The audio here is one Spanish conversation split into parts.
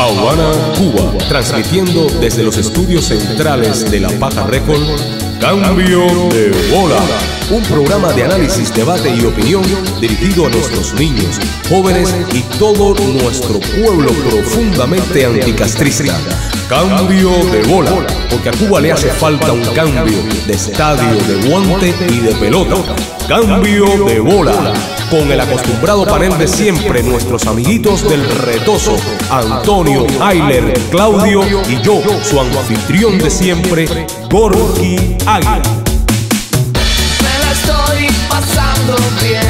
Habana, Cuba, transmitiendo desde los estudios centrales de La Paja Record, Cambio de Bola, un programa de análisis, debate y opinión dirigido a nuestros niños, jóvenes y todo nuestro pueblo profundamente anticastrista. Cambio de bola, porque a Cuba le hace falta un cambio de estadio, de guante y de pelota. Cambio de bola con el acostumbrado panel de siempre, nuestros amiguitos del retoso, Antonio, Ayler, Claudio y yo, su anfitrión de siempre, Gorky Águila. Me la estoy pasando bien,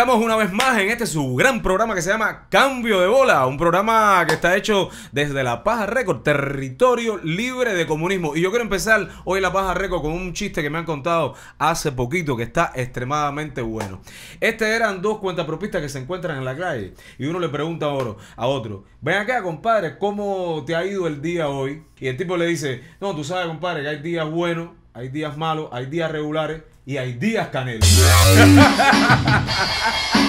estamos una vez más en este su gran programa que se llama Cambio de Bola, un programa que está hecho desde La Paja Record, territorio libre de comunismo. Y yo quiero empezar hoy La Paja Record con un chiste que me han contado hace poquito que está extremadamente bueno. Este eran dos cuentapropistas que se encuentran en la calle y uno le pregunta a otro, ven acá compadre, ¿cómo te ha ido el día hoy? Y el tipo le dice, no, tú sabes compadre que hay días buenos, hay días malos, hay días regulares y hay días canelos.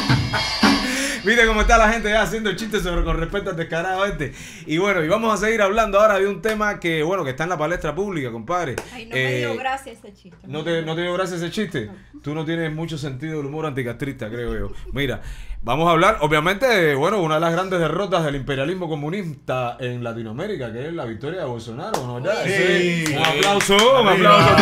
Viste cómo está la gente ya haciendo chistes sobre con respecto al descarado este. Y bueno, y vamos a seguir hablando ahora de un tema que, bueno, que está en la palestra pública, compadre. Ay, no me Eh, dio gracia ese chiste. ¿No te, ¿No te dio gracia ese chiste? Tú no tienes mucho sentido del humor anticastrista, creo yo. Mira, vamos a hablar, obviamente, de, bueno, una de las grandes derrotas del imperialismo comunista en Latinoamérica, que es la victoria de Bolsonaro, ¿no verdad? Sí. Sí. Un aplauso, un aplauso.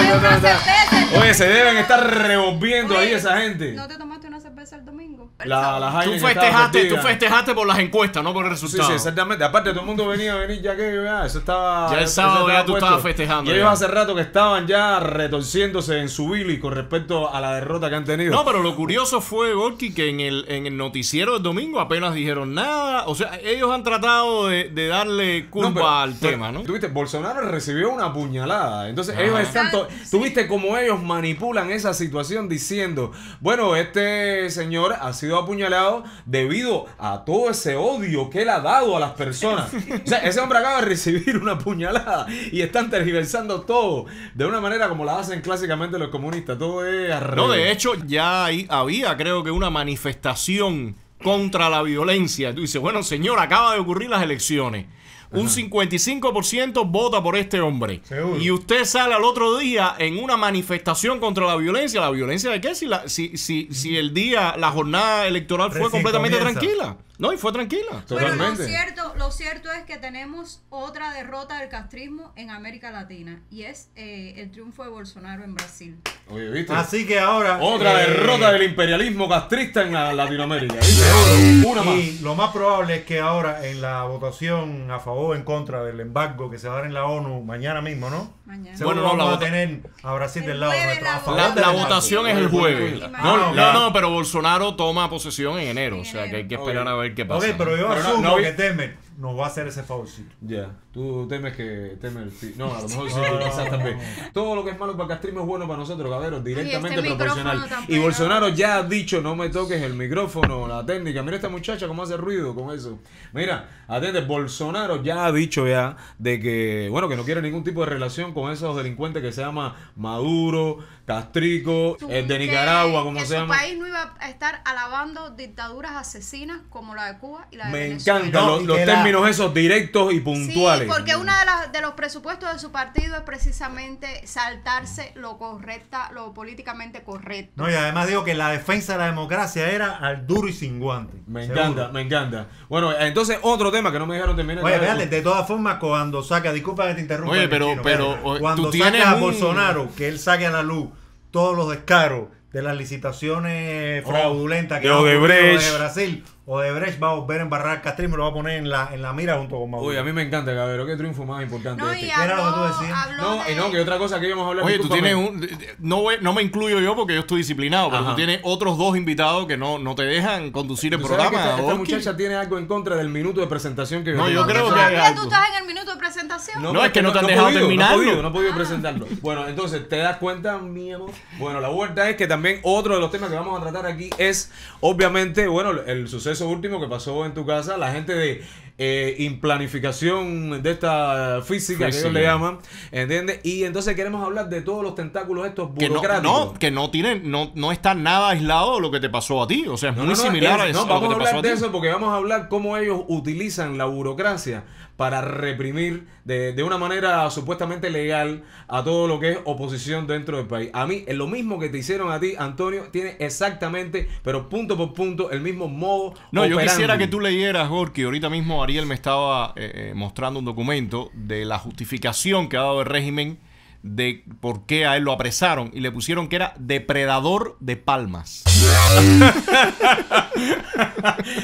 Oye, se deben estar revolviendo ahí esa gente. ¿No te tomaste cerveza el domingo? La, la Tú festejaste, tú festejaste por las encuestas, no por el Sí, resultado. sí, exactamente. Aparte, todo el mundo venía a venir ya que ya, eso estaba. Ya el sábado estaba ya tú puesto. estabas festejando Y ellos ya. hace rato que estaban ya retorciéndose en su bili con respecto a la derrota que han tenido. No, pero lo curioso fue, Gorky, que en el, en el noticiero del domingo apenas dijeron nada. O sea, ellos han tratado de, de darle No, culpa pero- al pero, tema, ¿no? Tú viste, Bolsonaro recibió una puñalada. Entonces, ellos están. to- Tú viste cómo ellos manipulan esa situación diciendo: Bueno, este señor ha sido apuñalado debido a todo ese odio que él ha dado a las personas. O sea, ese hombre acaba de recibir una puñalada y están tergiversando todo de una manera como la hacen clásicamente los comunistas. Todo es al No, de hecho, ya ahí había, creo que, una manifestación contra la violencia. Tú dices, bueno, señor, acaba de ocurrir las elecciones. Un 55% vota por este hombre. Seguro. Y usted sale al otro día en una manifestación contra la violencia. ¿La violencia de qué? Si, la, si, si, si el día, la jornada electoral fue Recién completamente comienza. tranquila. No, y fue tranquila. Bueno, lo cierto, lo cierto es que tenemos otra derrota del castrismo en América Latina y es eh, el triunfo de Bolsonaro en Brasil. Oye, ¿viste? Así que ahora. Otra eh, derrota del imperialismo castrista en la Latinoamérica. ¿viste? Una más. Y lo más probable es que ahora en la votación a favor o en contra del embargo que se va a dar en la ONU mañana mismo, ¿no? Mañana. Bueno, no, la vamos a tener a Brasil El del lado nuestro. la a votación es el jueves. Ah, No, no, no, pero Bolsonaro toma posesión en enero. O sea que hay que esperar a ver qué pasa. Ok, pero yo Pero asumo no que Temer nos va a hacer ese favorcito. Ya, tú temes que temes el No, a lo mejor sí, quizás también. Todo lo que es malo para castrismo es bueno para nosotros, caberos, directamente este proporcional. Y. Bolsonaro ya ha dicho, no me toques el micrófono, la técnica. Mira esta muchacha cómo hace ruido con eso. Mira, atente, Bolsonaro ya ha dicho ya de que, bueno, que no quiere ningún tipo de relación con esos delincuentes que se llama Maduro, Castrico, el de Que- Nicaragua, como que se su llama. país no iba a estar alabando dictaduras asesinas como la de Cuba y la de Me Venezuela. encantan No, los, los la- términos esos directos y puntuales. Sí, porque uno de, las- de los presupuestos de su partido es precisamente saltarse lo correcta, lo políticamente correcto. No, y además digo que la defensa de la democracia era al duro y sin guante. Me Seguro. encanta, me encanta. Bueno, entonces otro tema que no me dejaron terminar. Oye, fíjate, de todas formas, cuando saca, disculpa que te interrumpa. Oye, pero- chino, cuando tú saca a un- Bolsonaro, que él saque a la luz todos los descaros de las licitaciones Oh, fraudulentas que de de Brasil, Odebrecht va a volver a embarrar al castrismo y lo va a poner en la, en la mira junto con Maduro. Uy, a mí me encanta, cabrero. Qué triunfo más importante No, este. y ¿Qué era lo que tú decías? No, y no, que otra cosa que íbamos a hablar. Oye, tú tienes un. No, no me incluyo yo porque yo estoy disciplinado, pero Ajá. tú tienes otros dos invitados que no, no te dejan conducir el ¿Tú programa. esta, esta muchacha tiene algo en contra del minuto de presentación que No, yo creo que hay tú algo. estás en el minuto de presentación. No, es que no te han dejado podido, terminarlo. No he podido, podido presentarlo. Bueno, entonces, ¿te das cuenta, mi amor? Bueno, la vuelta es que también otro de los temas que vamos a tratar aquí es, obviamente, bueno, el suceso eso último que pasó en tu casa, la gente de eh, implanificación de esta física, que ellos le llaman, ¿entiendes? Y entonces queremos hablar de todos los tentáculos estos Que no, burocráticos. no, que no tiene, no, no está nada aislado de lo que te pasó a ti. O sea, es No, muy no, no, similar es- a, no, eso- a lo vamos que a te hablar de eso porque vamos a hablar cómo ellos utilizan la burocracia para reprimir de, de una manera supuestamente legal a todo lo que es oposición dentro del país. A mí, es lo mismo que te hicieron a ti, Antonio, tiene exactamente, pero punto por punto, el mismo modo. No, yo quisiera que tú leyeras, Gorky. Ahorita mismo Ariel me estaba eh, eh, mostrando un documento de la justificación que ha dado el régimen de por qué a él lo apresaron y le pusieron que era depredador de palmas.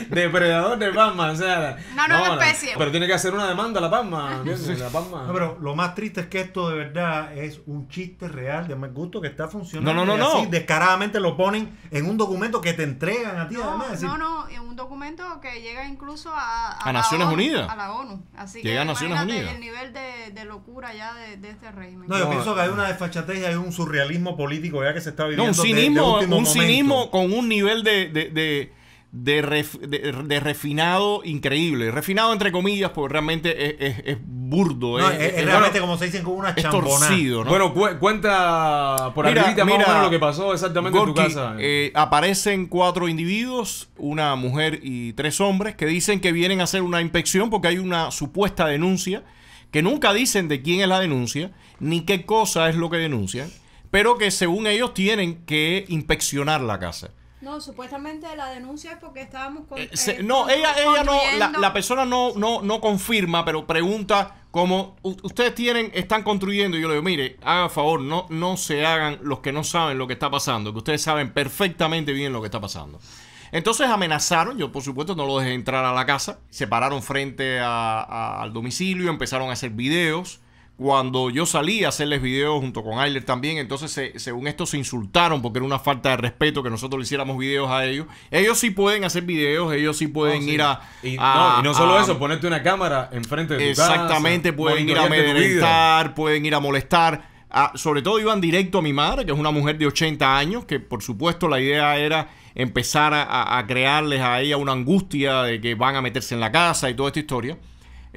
Depredador de palma, o sea. Nueva no, no, especie. Pero tiene que hacer una demanda la palma, ¿entiendes? La palma. No, pero lo más triste es que esto de verdad es un chiste real de mal gusto que está funcionando. No, no, no, y así no. descaradamente lo ponen en un documento que te entregan a ti, No, además. no, no, un documento que llega incluso a, A la Naciones ONU, Unidas. A la ONU. Así Llega que a Naciones Unidas. el nivel de, de locura ya de, de este régimen. No, yo No. pienso que hay una desfachatez y hay un surrealismo político ya que se está viviendo. No, un de- de cinismo, último un cinismo con un nivel de, de, ref- de- de refinado increíble. Refinado entre comillas, porque realmente es, es- es burdo. No, es, es, es- es realmente como se dicen con una es chambonada. torcido, ¿no? Bueno, cu- cuenta por Mira, arribita más o mira, menos lo que pasó exactamente en tu casa. eh, aparecen cuatro individuos, una mujer y tres hombres, que dicen que vienen a hacer una inspección porque hay una supuesta denuncia, que nunca dicen de quién es la denuncia, ni qué cosa es lo que denuncian, pero que según ellos tienen que inspeccionar la casa. No, supuestamente la denuncia es porque estábamos con. Eh, eh, se- no, ella, ella no, la, la persona no, no, no confirma, pero pregunta como "U- ustedes tienen, están construyendo. Y yo le digo, mire, haga favor, no, no se hagan los que no saben lo que está pasando, que ustedes saben perfectamente bien lo que está pasando. Entonces amenazaron, yo por supuesto no lo dejé entrar a la casa, se pararon frente a- a- al domicilio, empezaron a hacer videos. Cuando yo salí a hacerles videos junto con Ayler también, entonces se- según esto se insultaron porque era una falta de respeto que nosotros le hiciéramos videos a ellos. Ellos sí pueden hacer videos, ellos sí pueden sí. ir a... Y, a- no, y no solo a- eso, ponerte una cámara enfrente de tu casa. Exactamente, pueden ir a amedrentar, pueden ir a molestar. Ah, sobre todo iban directo a mi madre, que es una mujer de 80 años, que por supuesto la idea era empezar a, a- a crearles a ella una angustia de que van a meterse en la casa y toda esta historia.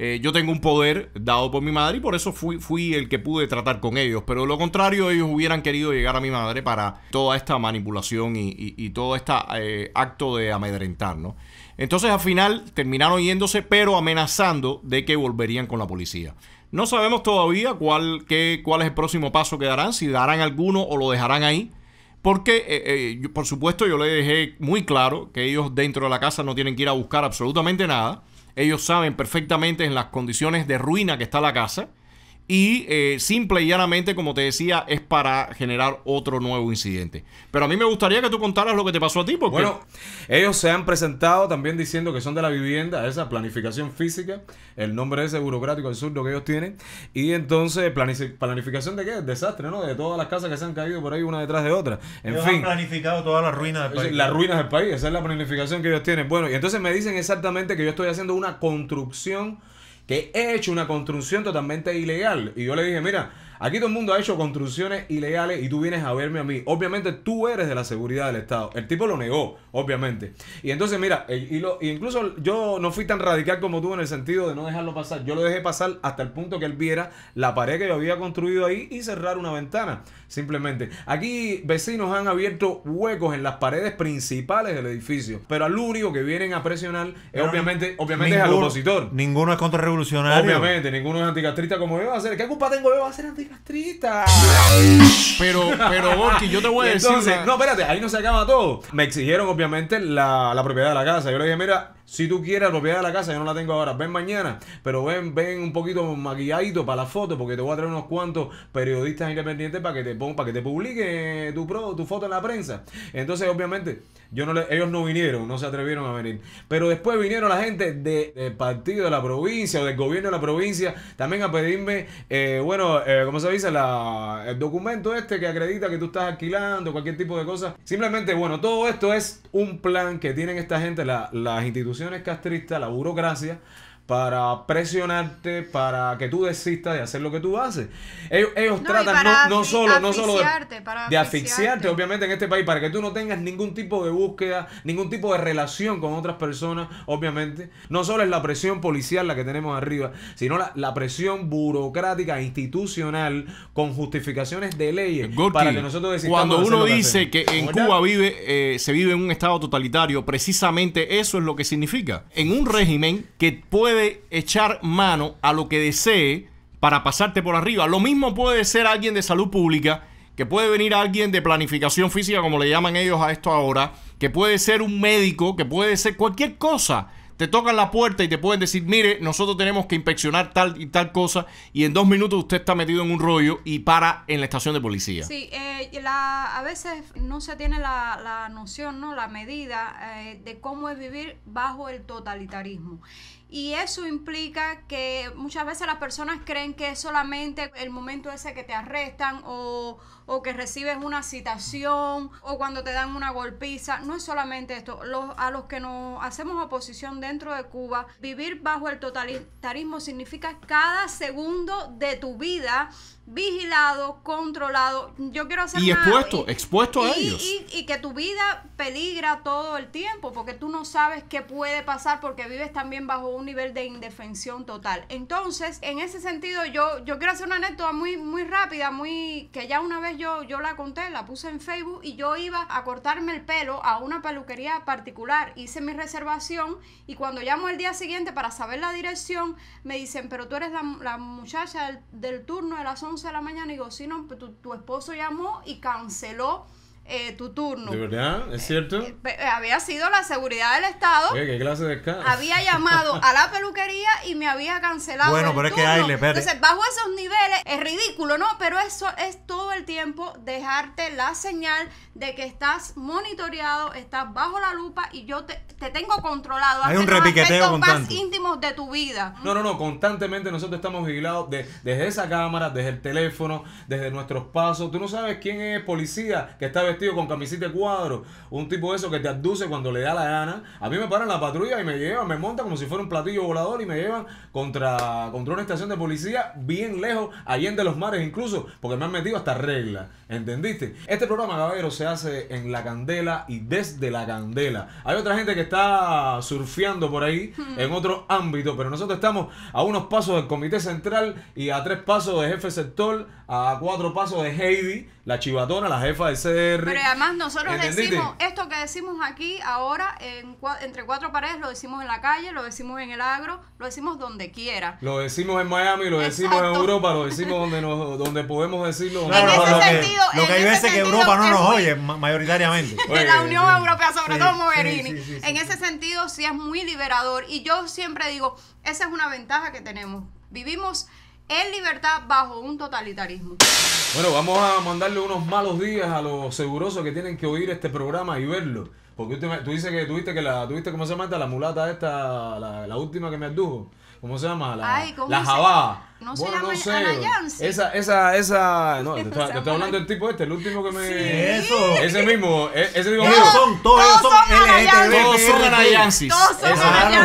Eh, yo tengo un poder dado por mi madre y por eso fui, el que pude tratar con ellos. Pero lo contrario, ellos hubieran querido llegar a mi madre para toda esta manipulación y, todo este eh, acto de amedrentar, ¿no? Entonces al final terminaron yéndose, pero amenazando de que volverían con la policía. No sabemos todavía cuál, qué, cuál es el próximo paso que darán, si darán alguno o lo dejarán ahí. Porque, eh, por supuesto, yo le dejé muy claro que ellos dentro de la casa no tienen que ir a buscar absolutamente nada. Ellos saben perfectamente en las condiciones de ruina que está la casa. Y eh, simple y llanamente, como te decía, es para generar otro nuevo incidente. Pero a mí me gustaría que tú contaras lo que te pasó a ti, porque Bueno, ellos se han presentado también diciendo que son de la vivienda, esa planificación física, el nombre ese burocrático absurdo que ellos tienen. Y entonces, planificación de qué? Desastre, ¿no? De todas las casas que se han caído por ahí una detrás de otra. En Ellos fin. han planificado todas las ruinas del país. Las ruinas del país, esa es la planificación que ellos tienen. Bueno, y entonces me dicen exactamente que yo estoy haciendo una construcción, que he hecho una construcción totalmente ilegal. Y yo le dije, mira, aquí todo el mundo ha hecho construcciones ilegales y tú vienes a verme a mí. Obviamente tú eres de la seguridad del Estado. El tipo lo negó, obviamente. Y entonces, mira, y lo, incluso yo no fui tan radical como tú en el sentido de no dejarlo pasar. Yo lo dejé pasar hasta el punto que él viera la pared que yo había construido ahí y cerrar una ventana. Simplemente. Aquí vecinos han abierto huecos en las paredes principales del edificio. Pero al único que vienen a presionar es Pero obviamente, obviamente es al opositor. Ninguno es contrarrevolucionario. Obviamente, ninguno es anticastrista como yo va a ser. ¿Qué culpa tengo yo? Va a ser anticastrista. pero, pero Gorky, yo te voy a decir. entonces, una- no, espérate, ahí no se acaba todo. Me exigieron, obviamente, la, la propiedad de la casa. Yo le dije, mira, si tú quieres propiedad de la casa, yo no la tengo ahora. Ven mañana, pero ven, ven un poquito maquilladito para la foto, porque te voy a traer unos cuantos periodistas independientes para que te pongan, para que te publique tu pro, tu foto en la prensa. Entonces, obviamente, yo no ellos no vinieron, no se atrevieron a venir. Pero después vinieron la gente de- del partido de la provincia o del gobierno de la provincia también a pedirme, eh, bueno, eh, ¿cómo se dice? La, el documento este que acredita que tú estás alquilando, cualquier tipo de cosa. Simplemente, bueno, todo esto es un plan que tienen esta gente, la- las instituciones castristas, la burocracia, para presionarte, para que tú desistas de hacer lo que tú haces. Ellos, ellos No, tratan no, no solo, no solo de, de asfixiarte, obviamente, en este país, para que tú no tengas ningún tipo de búsqueda, ningún tipo de relación con otras personas, obviamente. No solo es la presión policial la que tenemos arriba, sino la, la presión burocrática, institucional, con justificaciones de leyes, Gorky, para que nosotros cuando de uno que dice que en ¿Verdad? Cuba vive, eh, se vive en un estado totalitario, precisamente eso es lo que significa. En un régimen que puede echar mano a lo que desee para pasarte por arriba. Lo mismo puede ser alguien de salud pública, que puede venir alguien de planificación física, como le llaman ellos a esto ahora, que puede ser un médico, que puede ser cualquier cosa. Te tocan la puerta y te pueden decir, mire, nosotros tenemos que inspeccionar tal y tal cosa y en dos minutos usted está metido en un rollo y para en la estación de policía. Sí, eh, la, a veces no se tiene la, la noción, ¿no? la medida eh, de cómo es vivir bajo el totalitarismo. Y eso implica que muchas veces las personas creen que es solamente el momento ese que te arrestan o, o que recibes una citación o cuando te dan una golpiza. No es solamente esto. Los, a los que nos hacemos oposición dentro de Cuba, vivir bajo el totalitarismo significa cada segundo de tu vida vigilado, controlado. Yo quiero hacer Y una- expuesto, expuesto a y- ellos. y- y que tu vida peligra todo el tiempo porque tú no sabes qué puede pasar porque vives también bajo un nivel de indefensión total. Entonces, en ese sentido, yo, yo quiero hacer una anécdota muy, muy rápida, muy que ya una vez yo, yo la conté, la puse en Facebook y yo iba a cortarme el pelo a una peluquería particular. Hice mi reservación y cuando llamo el día siguiente para saber la dirección, me dicen, pero tú eres la, la muchacha del, del turno de las 11 de la mañana. Y digo, sí, no, tu, tu esposo llamó y canceló eh, tu turno. ¿De verdad? ¿Es cierto? Pe- eh, Había sido la seguridad del Estado. Oye, ¿qué clase de escándalo? Había llamado a la peluquería y me había cancelado. Bueno, el pero es que. Aile, espérate. Entonces, bajo esos niveles es ridículo, ¿no? Pero eso es todo el tiempo dejarte la señal de que estás monitoreado, estás bajo la lupa y yo te, te tengo controlado. Hay un repiqueteo aspectos más constante. íntimos de tu vida. No, no, no, constantemente nosotros estamos vigilados de- desde esa cámara, desde el teléfono, desde nuestros pasos. Tú no sabes quién es policía que está vestido con camiseta de cuadro, un tipo de eso que te abduce cuando le da la gana. A mí me paran la patrulla y me llevan, me montan como si fuera un platillo volador y me llevan contra, contra una estación de policía bien lejos, allende los mares incluso, porque me han metido hasta reglas, ¿entendiste? Este programa, caballero, se hace en la candela y desde la candela. Hay otra gente que está surfeando por ahí en otro ámbito, pero nosotros estamos a unos pasos del Comité Central y a tres pasos de jefe sector, a cuatro pasos de Heidi, la chivatona, la jefa del CR. Pero además nosotros ¿Entendiste? decimos, esto que decimos aquí ahora, en entre cuatro paredes, lo decimos en la calle, lo decimos en el agro, lo decimos donde quiera. Lo decimos en Miami, lo decimos en. Europa, lo decimos donde, nos, donde podemos decirlo. En nos ese lo la que, sentido, lo que en hay ese veces que sentido Europa no nos oye ma- mayoritariamente. De la Unión sí. Europea, sobre Sí, todo Mogherini. sí, sí, sí. En ese sentido, sí es muy liberador. Y yo siempre digo, esa es una ventaja que tenemos. Vivimos en libertad bajo un totalitarismo. Bueno, vamos a mandarle unos malos días a los segurosos que tienen que oír este programa y verlo. Porque última- tú dices que tuviste que la, tuviste cómo se llama esta, la mulata esta, la, la última que me abdujo. ¿Cómo se llama? La, Ay, ¿cómo la jabá. No se llama Ana Yancy? Esa, esa, esa. No, te, llama estoy hablando Ana- del tipo este, el último que me. Eso. Ese mismo, e- ese mismo. Ellos son, todos ellos son Todos son LGTB. Todos son anayansis. Todos son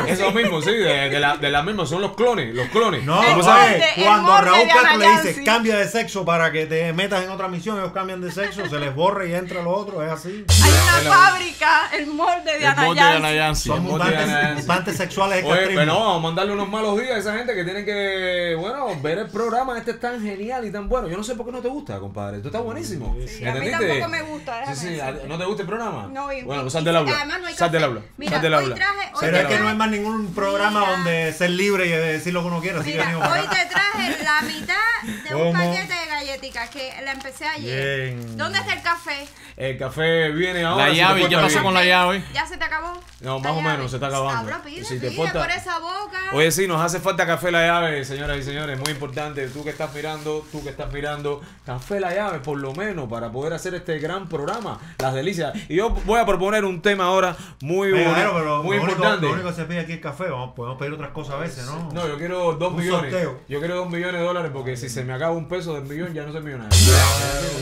Eso, Ana mismo, sí, de, de la, de la misma, son los clones, los clones. No, molde, el cuando molde Raúl Ana Castro le dice cambia de sexo para que te metas en otra misión, ellos cambian de sexo, se les borra y entra lo otro, es así. Hay una fábrica, el molde de El Ana molde de Yancy. Ana. Son el molde de Ana mutantes, sexuales castrismo. pero no, vamos a mandarle unos malos días a esa gente que tienen que, bueno, ver el programa. Este es tan genial y tan bueno. Yo no sé por qué no te gusta, compadre. Esto está buenísimo. Sí, a mí tampoco me gusta, Sí, sí. ¿No te gusta el programa? No, y- bueno, sal del aula. además no hay sal del aula. Mira, sal del hoy aula. traje- Pero del es que no hay más ningún programa Mira. donde ser libre y decir lo que uno quiera. Así que Mira, hoy te traje la mitad de un ¿Cómo? paquete de galletitas que la empecé ayer. Bien. ¿Dónde está el café? El café viene ahora. La si llave, ¿qué pasó bien. con la llave? ¿Ya se te acabó? No, más o menos, se está acabando. Habla, pide, Si te pide portas- por esa boca. Oye, sí, nos hace falta café la llave, señoras y señores, muy importante. Tú que estás mirando, tú que estás mirando, café la llave, por lo menos, para poder hacer este gran programa, las delicias. Y yo voy a proponer un tema ahora muy, Venga, claro, pero muy lo único- importante. Lo único que se pide aquí es café. Vamos, podemos pedir otras cosas a veces, ¿no? No, yo quiero dos Un millones. sorteo. Yo quiero dos millones de dólares porque si se me acaba un peso del millón ya no soy millonario. Yo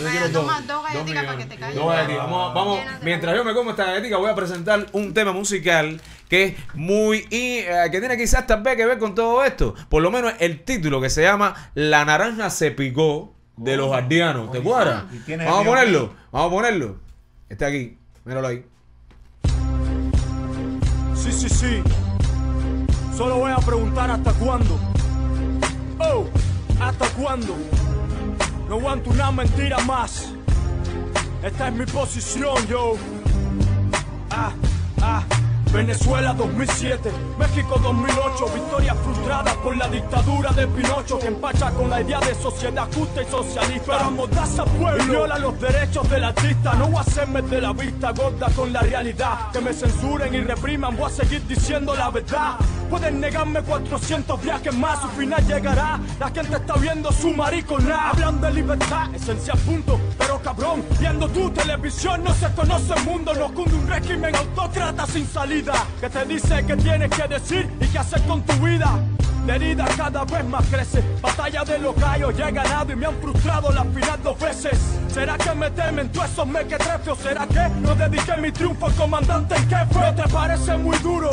Vaya, quiero dos- toma dos galletitas para que te caigan. Dos galletitas. Vamos, vamos. Mientras yo me como esta galletita, voy a presentar un tema musical que es muy. y, eh, que tiene quizás vez que ver con todo esto. Por lo menos el título que se llama La naranja se picó de los ardianos. ¿Te cuadra? Y tiene Vamos a ponerlo. Vamos a ponerlo. Está aquí. Míralo ahí. Sí, sí, sí. Solo voy a preguntar hasta cuándo. Oh, ¿hasta cuándo? No aguanto una mentira más. Esta es mi posición, yo. Ah, ah. Venezuela 2007, México 2008, victorias frustradas por la dictadura de Pinocho que empacha con la idea de sociedad justa y socialista. Pero amordaza pueblo viola los derechos del artista. No voy a hacerme de la vista gorda con la realidad. Que me censuren y repriman, voy a seguir diciendo la verdad. Pueden negarme 400 viajes más, su final llegará. La gente está viendo su mariconá. Hablan de libertad, esencia punto. Pero cabrón, viendo tu televisión no se conoce el mundo. Nos cunde un régimen autócrata sin salida. Que te dice que tienes que decir y qué hacer con tu vida. La herida cada vez más crece. Batalla de los gallos, ya he ganado y me han frustrado la final dos veces. ¿Será que me temen tú esos mequetrefes? ¿O será que no dediqué mi triunfo al comandante en jefe? ¿No te parece muy duro?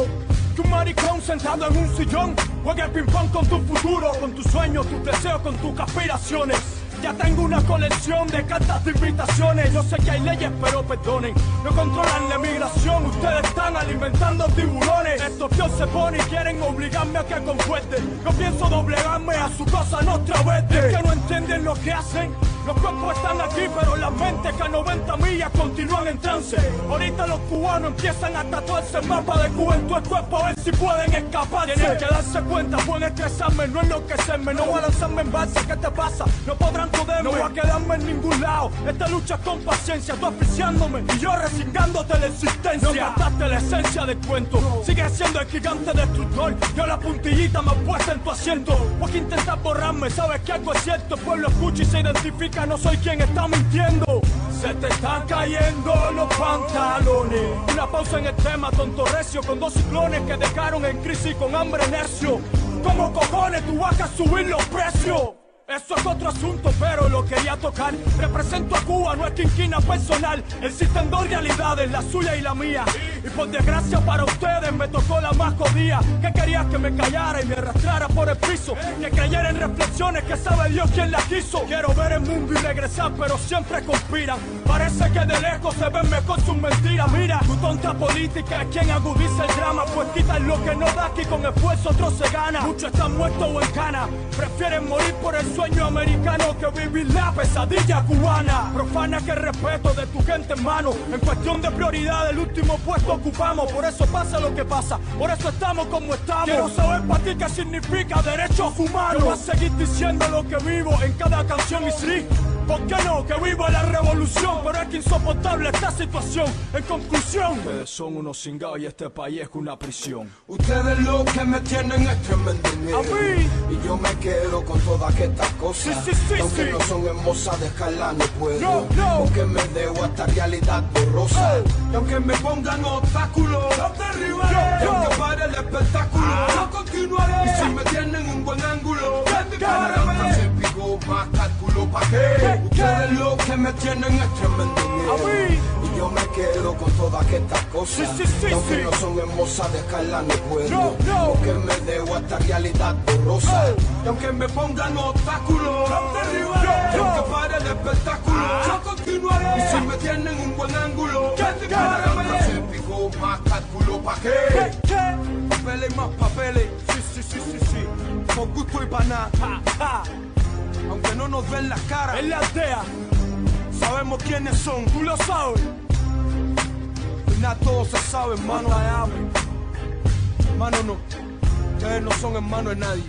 Que un maricón sentado en un sillón juegue ping pong con tu futuro, con tus sueños, tus deseos, con tus aspiraciones. Ya tengo una colección de cartas de invitaciones. Yo sé que hay leyes, pero perdonen. No controlan la migración. Ustedes están alimentando tiburones. Estos dios se ponen y quieren obligarme a que concuerde. No pienso doblegarme a su cosa no vez. Es que no entienden lo que hacen. Los cuerpos están aquí, pero las mentes que a 90 millas continúan en trance. Ahorita los cubanos empiezan a tatuarse el mapa de Cuba en tu cuerpo a ver si pueden escapar. Tienen que darse cuenta, pueden estresarme, no enloquecerme. No voy a lanzarme en balsa, ¿qué te pasa? No podrán joderme, no voy a quedarme en ningún lado. Esta lucha es con paciencia, tú apreciándome y yo resignándote la existencia. No mataste la esencia del cuento, sigues siendo el gigante destructor. Yo la puntillita me puesta en tu asiento. Porque intentas borrarme, sabes que algo es cierto. El pueblo escucha y se identifica, no soy quien está mintiendo. Se te están cayendo los pantalones. Una pausa en el tema, tonto recio, con dos ciclones que dejaron en crisis con hambre necio. ¿Cómo cojones tú vas a subir los precios? Eso es otro asunto, pero lo quería tocar. Represento a Cuba, no es quinquina personal. Existen dos realidades, la suya y la mía. Y por desgracia para ustedes me tocó la más jodida. Que querías que me callara y me arrastrara por el piso. Que creyera en reflexiones que sabe Dios quién las quiso. Quiero ver el mundo y regresar, pero siempre conspiran. Parece que de lejos se ven mejor sus mentiras. Mira, tu tonta política es quien agudiza el drama. Pues quitan lo que no da aquí con esfuerzo otro se gana. Muchos están muertos o en cana. Prefieren morir por el sueño americano que vivir la pesadilla cubana. Profana que el respeto de tu gente hermano. En cuestión de prioridad, el último puesto ocupamos. Por eso pasa lo que pasa. Por eso estamos como estamos. Quiero saber para ti qué significa derechos humanos. Voy a seguir diciendo lo que vivo en cada canción y sí. ¿Por qué no? Que viva la revolución, pero es que insoportable esta situación. En conclusión, ustedes son unos cingados y este país es una prisión. Ustedes lo que me tienen es tremendo miedo. A mí. Y yo me quedo con todas estas cosas. Sí, sí, sí, Y aunque sí. no son hermosas, dejarlas no puedo. No, no. Porque me debo a esta realidad borrosa. Y aunque me pongan obstáculos, los derribaré. Yo, Y yo. aunque pare el espectáculo, yo continuaré. Y si me tienen un que me tienen es tremendo miedo. Y yo me quedo con todas estas cosas. Sí, sí, sí, Y aunque no son hermosas, dejarlas no puedo. No, no. Porque me debo a esta realidad borrosa. Y aunque me pongan obstáculos. Yo, aunque pare el espectáculo, yo continuaré. Y si me tienen un buen ángulo, Dispárame. se picó más cálculo pa' ¿Qué? qué. ¿Qué? Papeles y más papeles, sí, sí, sí, sí, sí. Por gusto y para nada. Ja, ja. Aunque no nos ven las caras, En la aldea, sabemos quiénes son. tú lo sabes. Y nada, todo se sabe, hermano. Hermano, no. Ustedes no son hermanos de nadie.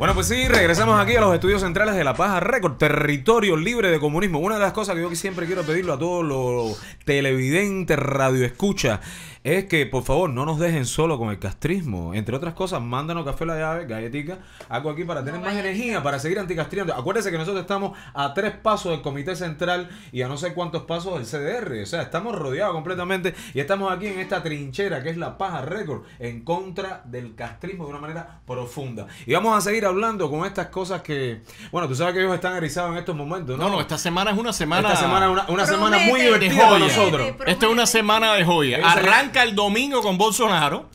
Bueno, pues sí, regresamos aquí a los estudios centrales de La Paja Record, territorio libre de comunismo. Una de las cosas que yo siempre quiero pedirlo a todos los televidentes, radioescuchas, es que por favor no nos dejen solo con el castrismo. Entre otras cosas, mándanos café la llave, galletica, algo aquí para tener más energía, para seguir anticastriando. Acuérdense que nosotros estamos a tres pasos del Comité Central y a no sé cuántos pasos del CDR. O sea, estamos rodeados completamente y estamos aquí en esta trinchera que es la paja récord en contra del castrismo de una manera profunda. Y vamos a seguir hablando con estas cosas que, bueno, tú sabes que ellos están erizados en estos momentos, ¿no? No, no, esta semana es una semana. Esta semana es una, una semana muy divertida para nosotros. promete. Esta es una semana de joya. Esa- El domingo con Bolsonaro.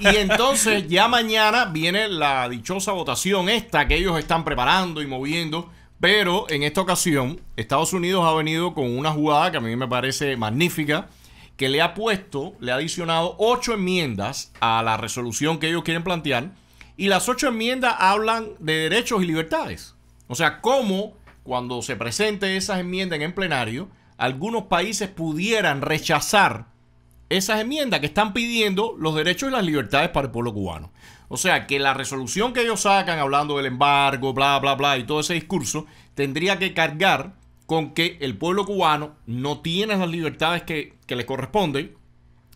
y entonces ya mañana viene la dichosa votación esta que ellos están preparando y moviendo. Pero en esta ocasión, Estados Unidos ha venido con una jugada que a mí me parece magnífica, que le ha puesto, le ha adicionado ocho enmiendas a la resolución que ellos quieren plantear. Y las ocho enmiendas hablan de derechos y libertades. O sea, cómo cuando se presente esas enmiendas en plenario, algunos países pudieran rechazar esas enmiendas que están pidiendo los derechos y las libertades para el pueblo cubano. O sea, que la resolución que ellos sacan hablando del embargo, bla, bla, bla, y todo ese discurso, tendría que cargar con que el pueblo cubano no tiene las libertades que, que le corresponden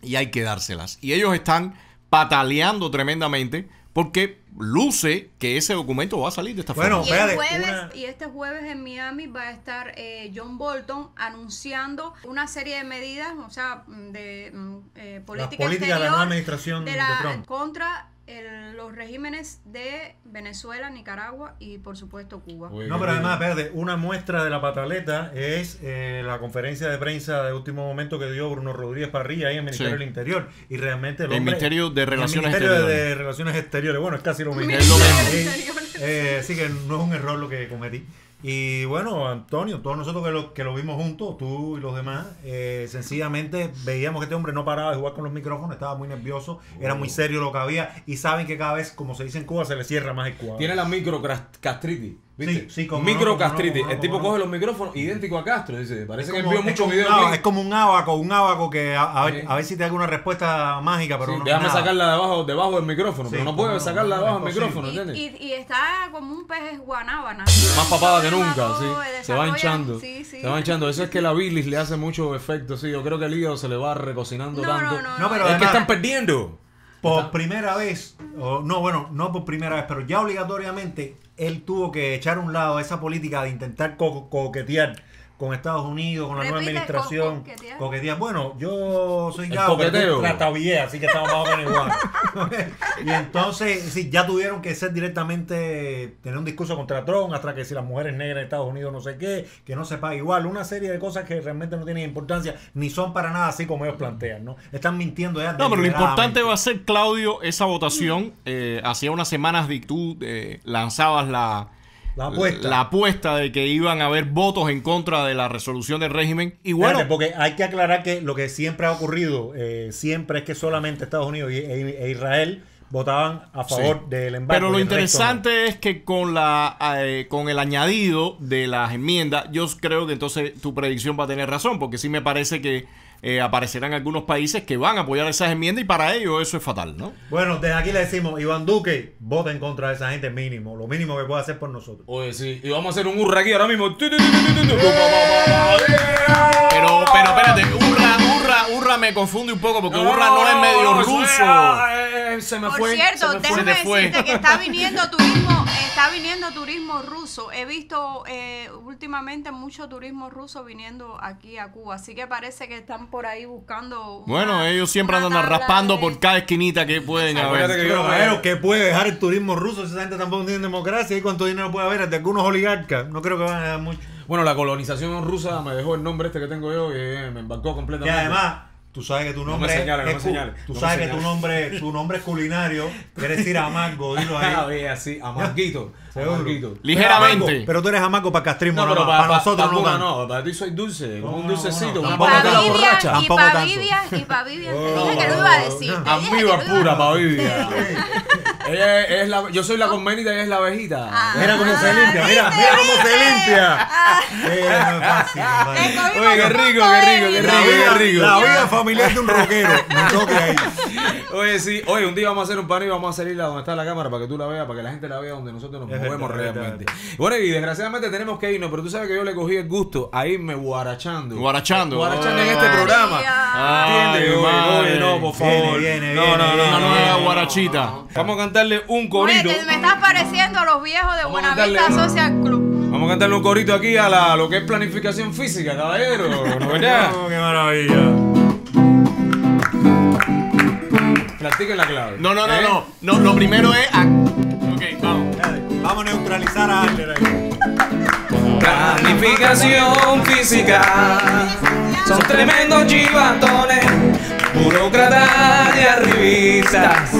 y hay que dárselas. Y ellos están pataleando tremendamente porque luce que ese documento va a salir de esta Bueno, Y, forma. el Espérate, jueves, una- y este jueves en Miami va a estar eh, John Bolton anunciando una serie de medidas, o sea, de mm, eh, política de la nueva administración de de la- Trump. contra el- los regímenes de Venezuela, Nicaragua y por supuesto Cuba. No, pero además, espérate, una muestra de la pataleta es eh, la conferencia de prensa de último momento que dio Bruno Rodríguez Parrilla ahí en el Ministerio Sí. del Interior. Y realmente el El hombre- Ministerio de el Relaciones Ministerio Exteriores. de Relaciones Exteriores. Bueno, es casi lo mismo. Es lo mismo. Sí, eh, así que no es un error lo que cometí. Y bueno, Antonio, todos nosotros que lo, que lo vimos juntos, tú y los demás, eh, sencillamente veíamos que este hombre no paraba de jugar con los micrófonos, estaba muy nervioso, era muy serio lo que había y saben que cada vez, como se dice en Cuba, se le cierra más el cuadro. Tiene la microcastritis. ¿Viste? Sí, sí, cómo no, Microcastritis. cómo no, el tipo no. coge los micrófonos idéntico a Castro. Dice, parece que como- envió muchos como videos. es como un abaco, un abaco que a, a ver, Sí. a ver si te da alguna respuesta mágica, pero Sí, no déjame nada. sacarla debajo del micrófono, Sí, pero no cómo puede no, sacarla no, debajo del micrófono, Y, ¿entiendes? y- y está como un pez guanábana. Más papada que nunca, sí. Se va hinchando. Sí, sí. Se va hinchando. Eso es que la bilis le hace mucho efecto, sí. Yo creo que el hígado se le va recocinando No, tanto. no, no, No, pero es que están perdiendo. Por primera vez, no, bueno, no por primera vez, pero ya obligatoriamente él tuvo que echar a un lado esa política de intentar co- coquetear con Estados Unidos, con la nueva administración. co- coquetear. Bueno, yo soy gabo, pero coqueteo. tú trastabillé, así que estamos más o menos igual. y entonces, sí, ya tuvieron que ser directamente, tener un discurso contra Trump, hasta que si las mujeres negras de Estados Unidos no sé qué, que no se paga igual, una serie de cosas que realmente no tienen importancia, ni son para nada así como ellos plantean, ¿no? Están mintiendo ya. No, pero lo importante va a ser, Claudio, esa votación. Eh, hacía unas semanas de tú eh, lanzabas la, La apuesta. la apuesta de que iban a haber votos en contra de la resolución del régimen. Y bueno, Espérate, porque hay que aclarar que lo que siempre ha ocurrido, eh, siempre es que solamente Estados Unidos e, e Israel votaban a favor Sí. del embargo. Pero lo interesante es que con la eh, con el añadido de las enmiendas, yo creo que entonces tu predicción va a tener razón, porque sí me parece que eh, aparecerán algunos países que van a apoyar esas enmiendas y para ellos eso es fatal, ¿no? no. Bueno, desde aquí le decimos, Iván Duque, vota en contra de esa gente mínimo, lo mínimo que puede hacer por nosotros. Oye, sí. Y vamos a hacer un hurra aquí ahora mismo. Pero, pero espérate, Urra, Urra, Urra me confunde un poco porque Urra no es medio no, ruso. eh, eh, Se me Por fue. cierto, se me fue. déjame decirte que está viniendo turismo, está viniendo turismo ruso. He visto eh, últimamente mucho turismo ruso viniendo aquí a Cuba, así que parece que están por ahí buscando. una- Bueno, ellos siempre andan raspando de- por cada esquinita que pueden haber. que yo- Pero, pero, ¿qué puede dejar el turismo ruso si esa gente tampoco tiene democracia? ¿Y cuánto dinero puede haber de algunos oligarcas? No creo que van a dar mucho. Bueno, la colonización rusa me dejó el nombre este que tengo yo que me embarcó Y completamente. además, tú sabes que tu No me nombre señales, no es me cu- señales, tú no me sabes que tu nombre, tu nombre es culinario, quieres decir amargo, dilo Ah, ahí. ve así, amarguito. Amarguito. Ligeramente. Pero, pero tú eres amargo para castrismo, No, no, pero para, para, nosotros no, Cuba tanto. no, para ti soy dulce, como No, un no, dulcecito, no, una Y tampoco para tanto. borracha. y Tampoco para. Vivian, y para Vivian, te Oh, dije que lo iba a decir. dije que Amiga pura decir. para Vivian. Ella es, es la, yo soy la colmenita y ella es la abejita. Ah. Mira cómo se Ah, limpia, mira, ¿viste? mira cómo se limpia. Ah. Eh, no es fácil, Oye, qué rico, qué rico, qué La rico, vida, qué rico. la vida familiar de un rockero. Me toque ahí. Oye, sí, oye, un día vamos a hacer un panel y vamos a salir a donde está la cámara para que tú la veas, para que la gente la vea donde nosotros nos Es movemos realmente. verdad. Bueno, y desgraciadamente tenemos que irnos, pero tú sabes que yo le cogí el gusto a irme guarachando. Guarachando. Guarachando en este María. programa. ¿Entiendes? Oye, no, por favor. Viene, viene, no, viene, no, no, no, no, no. guarachita. Vamos a cantarle un Oye, corito. te- me estás pareciendo a los viejos de Vamos a Buenavista cantarle- Social Club. Vamos a cantarle un corito aquí a la, lo que es planificación física, caballero. ¿No verdad? Oh, qué maravilla. Practiquen la clave. No, no, no, ¿Eh? no, no. Lo primero es. a- Ok, vamos. Dale, Vamos a neutralizar a Adler ahí. Planificación física son tremendos chivatones, burócratas y arribistas,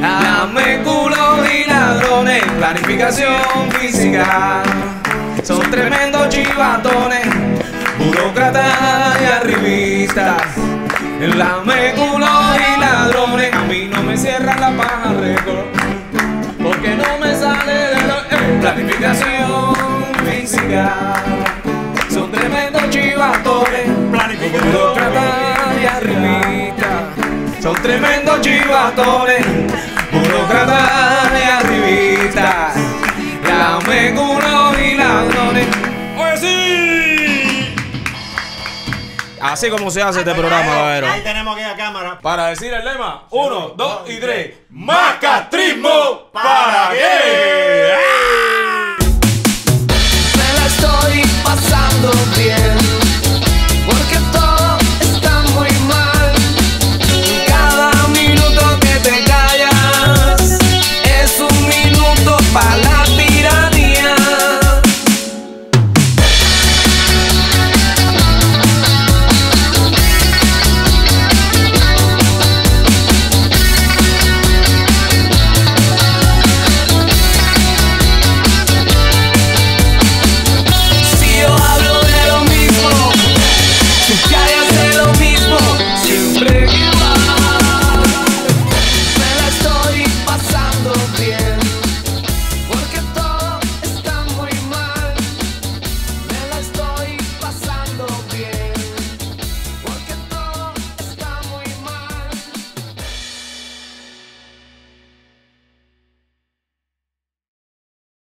lameculos y ladrones. Planificación física son tremendos chivatones, burócratas y arribistas, lameculos y ladrones. A mí no me cierran la paja récord porque no me sale de lo eh, planificación física. Son tremendos chivatones, Planificación. burócratas y arribistas. Son tremendos chivatones, burócratas y arribistas, lameculos y ladrones. ¡Oye, sí! Así como se hace este programa, caballero. Ahí tenemos aquí la cámara. Para decir el lema, uno, dos y tres. ¡Macatrismo para qué!